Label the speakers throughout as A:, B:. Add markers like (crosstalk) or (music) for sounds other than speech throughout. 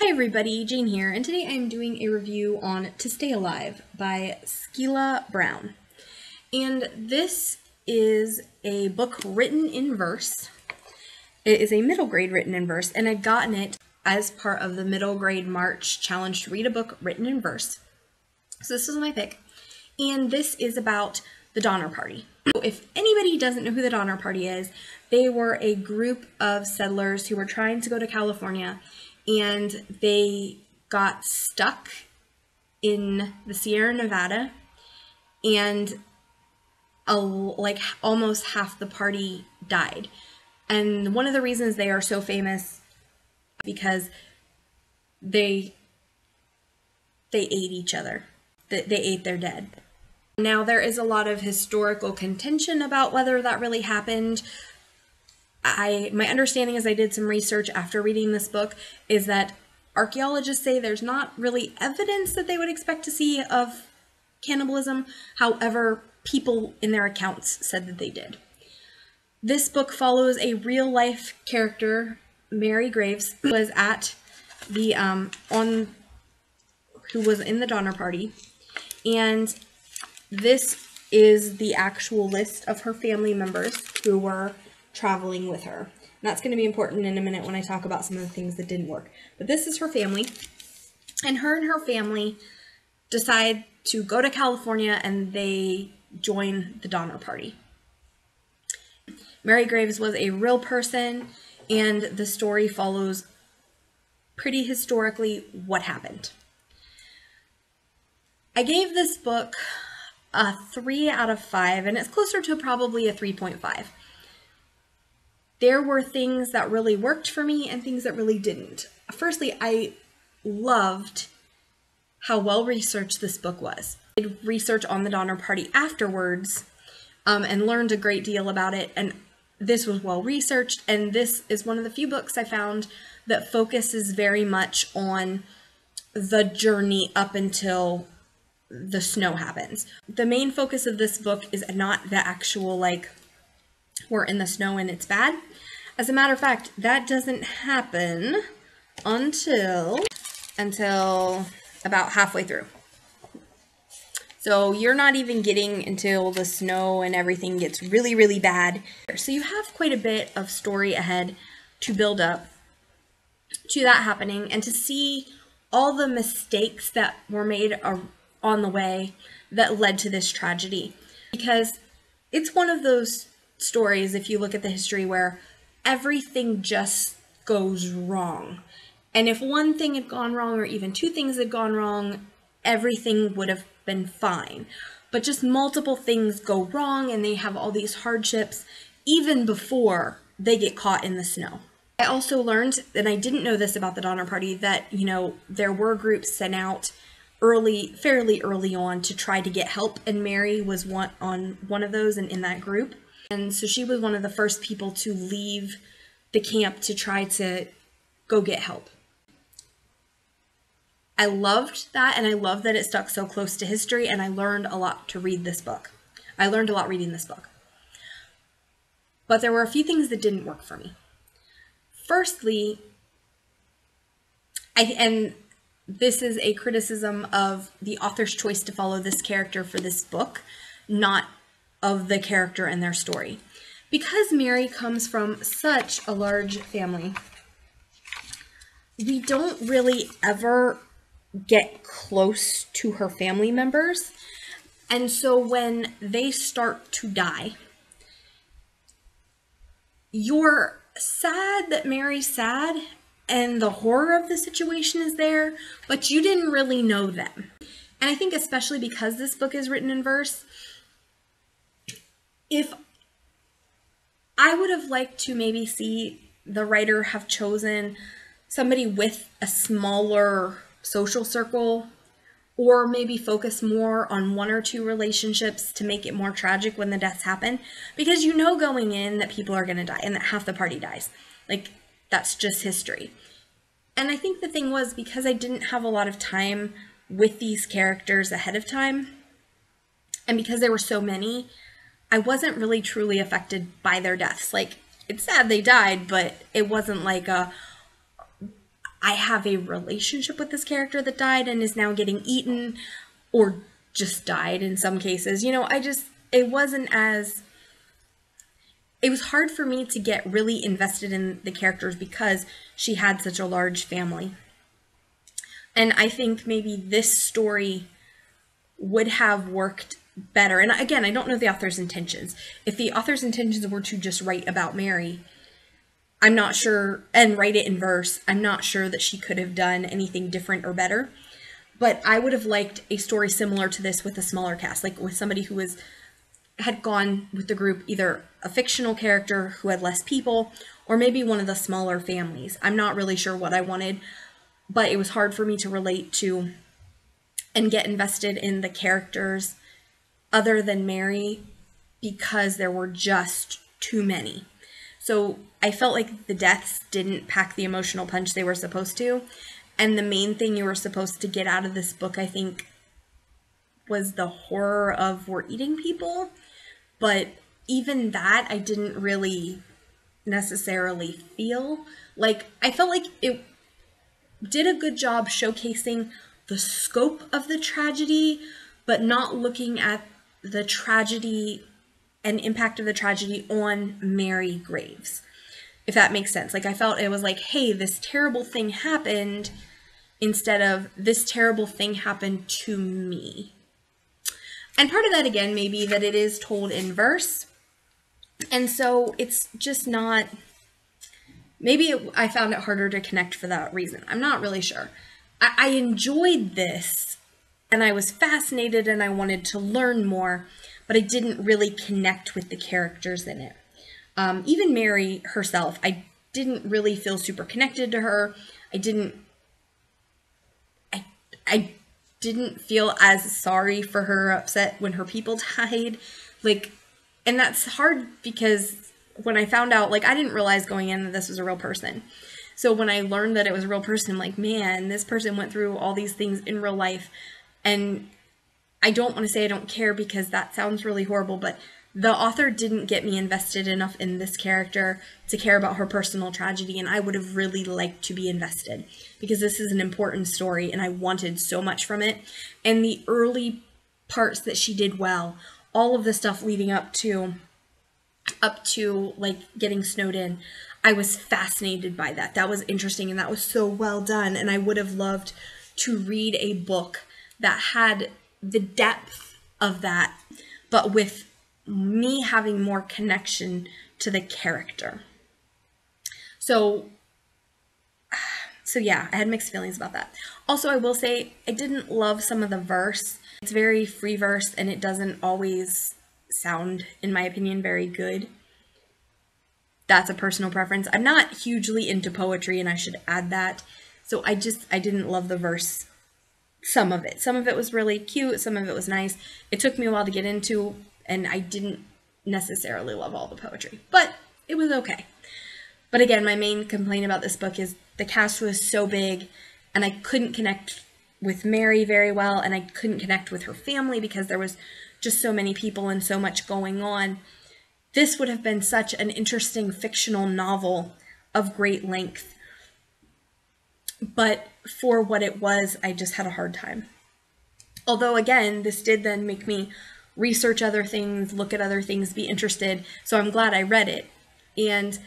A: Hi everybody, Jane here, and today I'm doing a review on To Stay Alive by Skila Brown. And this is a book written in verse. It is a middle grade written in verse, and I'd gotten it as part of the middle grade March challenge to read a book written in verse. So this is my pick. And this is about the Donner Party. If anybody doesn't know who the Donner Party is, they were a group of settlers who were trying to go to California and they got stuck in the Sierra Nevada and a, like almost half the party died. And one of the reasons they are so famous because they they ate each other. They, they ate their dead. Now there is a lot of historical contention about whether that really happened. I my understanding as I did some research after reading this book is that archaeologists say there's not really evidence that they would expect to see of cannibalism. However, people in their accounts said that they did. This book follows a real life character, Mary Graves, who was at the um on who was in the Donner Party, and this is the actual list of her family members who were traveling with her. And that's going to be important in a minute when I talk about some of the things that didn't work. But this is her family. And her and her family decide to go to California and they join the Donner Party. Mary Graves was a real person, and the story follows pretty historically what happened. I gave this book a 3 out of 5, and it's closer to probably a 3.5 there were things that really worked for me and things that really didn't. Firstly, I loved how well researched this book was. I did research on the Donner Party afterwards um, and learned a great deal about it. And this was well researched. And this is one of the few books I found that focuses very much on the journey up until the snow happens. The main focus of this book is not the actual like we're in the snow and it's bad. As a matter of fact, that doesn't happen until until about halfway through. So you're not even getting until the snow and everything gets really, really bad. So you have quite a bit of story ahead to build up to that happening and to see all the mistakes that were made on the way that led to this tragedy. Because it's one of those stories, if you look at the history, where everything just goes wrong. And if one thing had gone wrong, or even two things had gone wrong, everything would have been fine. But just multiple things go wrong, and they have all these hardships even before they get caught in the snow. I also learned, and I didn't know this about the Donner Party, that, you know, there were groups sent out early, fairly early on to try to get help, and Mary was one on one of those and in that group. And so she was one of the first people to leave the camp to try to go get help. I loved that and I love that it stuck so close to history and I learned a lot to read this book. I learned a lot reading this book. But there were a few things that didn't work for me. Firstly, I and this is a criticism of the author's choice to follow this character for this book, not of the character and their story. Because Mary comes from such a large family, we don't really ever get close to her family members. And so when they start to die, you're sad that Mary's sad and the horror of the situation is there, but you didn't really know them. And I think especially because this book is written in verse, if I would have liked to maybe see the writer have chosen somebody with a smaller social circle or maybe focus more on one or two relationships to make it more tragic when the deaths happen. Because you know going in that people are going to die and that half the party dies. Like that's just history. And i think the thing was because i didn't have a lot of time with these characters ahead of time and because there were so many I wasn't really truly affected by their deaths. Like, it's sad they died, but it wasn't like a. I have a relationship with this character that died and is now getting eaten or just died in some cases. You know, I just, it wasn't as, it was hard for me to get really invested in the characters because she had such a large family. And I think maybe this story would have worked better. And again, I don't know the author's intentions. If the author's intentions were to just write about Mary, I'm not sure, and write it in verse, I'm not sure that she could have done anything different or better. But I would have liked a story similar to this with a smaller cast, like with somebody who was had gone with the group either a fictional character who had less people or maybe one of the smaller families. I'm not really sure what I wanted, but it was hard for me to relate to and get invested in the characters other than Mary because there were just too many. So I felt like the deaths didn't pack the emotional punch they were supposed to. And the main thing you were supposed to get out of this book, I think, was the horror of we're eating people. But even that, I didn't really necessarily feel. Like, I felt like it did a good job showcasing the scope of the tragedy, but not looking at the tragedy and impact of the tragedy on Mary Graves. If that makes sense. Like I felt it was like, hey, this terrible thing happened instead of this terrible thing happened to me. And part of that again may be that it is told in verse. And so it's just not maybe it, I found it harder to connect for that reason. I'm not really sure. I, I enjoyed this and I was fascinated and I wanted to learn more, but I didn't really connect with the characters in it. Um, even Mary herself, I didn't really feel super connected to her. I didn't. I I didn't feel as sorry for her upset when her people (laughs) died, like, and that's hard because when I found out, like, I didn't realize going in that this was a real person. So when I learned that it was a real person, I'm like, man, this person went through all these things in real life and I don't want to say I don't care because that sounds really horrible, but the author didn't get me invested enough in this character to care about her personal tragedy, and I would have really liked to be invested because this is an important story and I wanted so much from it. And the early parts that she did well, all of the stuff leading up to up to like getting snowed in, I was fascinated by that. That was interesting and that was so well done and I would have loved to read a book that had the depth of that, but with me having more connection to the character. So, (sighs) so yeah, I had mixed feelings about that. Also, I will say I didn't love some of the verse. It's very free verse and it doesn't always sound, in my opinion, very good. That's a personal preference. I'm not hugely into poetry and I should add that. So I just, I didn't love the verse some of it. Some of it was really cute, some of it was nice. It took me a while to get into, and I didn't necessarily love all the poetry, but it was okay. But again, my main complaint about this book is the cast was so big, and I couldn't connect with Mary very well, and I couldn't connect with her family because there was just so many people and so much going on. This would have been such an interesting fictional novel of great length but for what it was, I just had a hard time. Although, again, this did then make me research other things, look at other things, be interested. So I'm glad I read it. And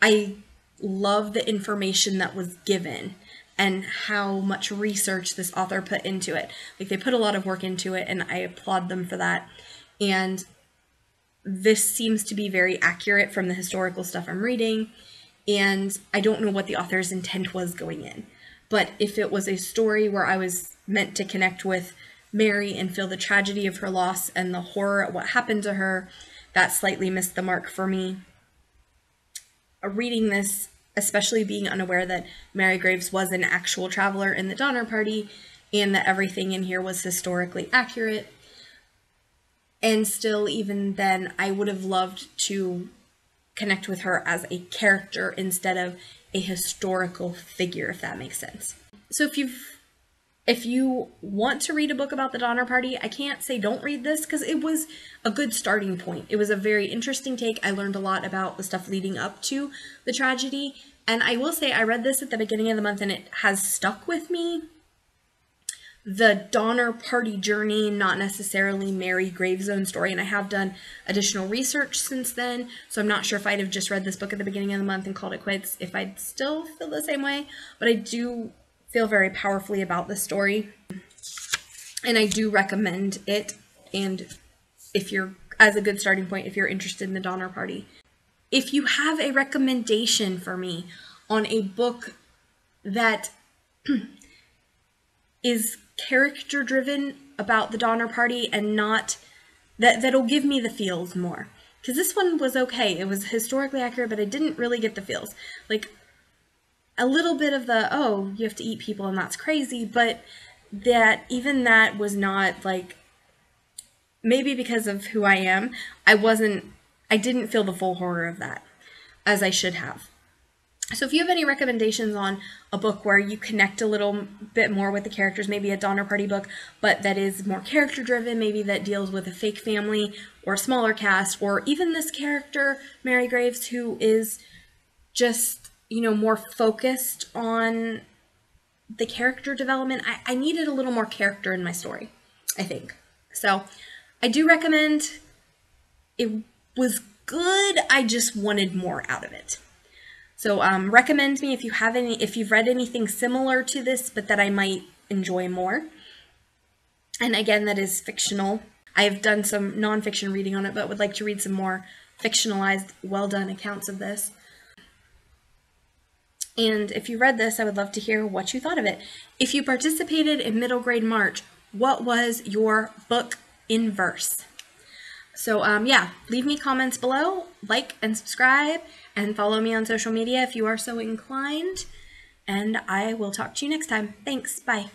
A: I love the information that was given and how much research this author put into it. Like they put a lot of work into it, and I applaud them for that. And this seems to be very accurate from the historical stuff I'm reading and I don't know what the author's intent was going in. But if it was a story where I was meant to connect with Mary and feel the tragedy of her loss and the horror at what happened to her, that slightly missed the mark for me. Uh, reading this, especially being unaware that Mary Graves was an actual traveler in the Donner Party and that everything in here was historically accurate. And still, even then, I would have loved to connect with her as a character instead of a historical figure, if that makes sense. So if you've if you want to read a book about the Donner Party, I can't say don't read this because it was a good starting point. It was a very interesting take. I learned a lot about the stuff leading up to the tragedy, And I will say, I read this at the beginning of the month and it has stuck with me. The Donner Party journey, not necessarily Mary Gravesone story. And I have done additional research since then. So I'm not sure if I'd have just read this book at the beginning of the month and called it quits, if I'd still feel the same way. But I do feel very powerfully about this story. And I do recommend it. And if you're, as a good starting point, if you're interested in the Donner Party. If you have a recommendation for me on a book that (clears throat) is character driven about the Donner Party and not that that'll give me the feels more. Because this one was okay. It was historically accurate, but I didn't really get the feels. Like a little bit of the oh, you have to eat people and that's crazy, but that even that was not like maybe because of who I am, I wasn't I didn't feel the full horror of that as I should have. So if you have any recommendations on a book where you connect a little bit more with the characters, maybe a Donner Party book, but that is more character driven, maybe that deals with a fake family or a smaller cast, or even this character, Mary Graves, who is just, you know, more focused on the character development. I, I needed a little more character in my story, I think. So I do recommend it was good. I just wanted more out of it. So um, recommend me if you have any, if you've read anything similar to this, but that I might enjoy more. And again, that is fictional. I've done some nonfiction reading on it, but would like to read some more fictionalized, well done accounts of this. And if you read this, I would love to hear what you thought of it. If you participated in middle grade March, what was your book in verse? So um, yeah, leave me comments below, like and subscribe, and follow me on social media if you are so inclined. And I will talk to you next time. Thanks. Bye.